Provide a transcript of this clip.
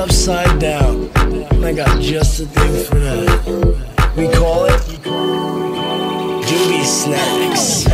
upside down. And I got just the thing for that. We call it Doobie Snacks.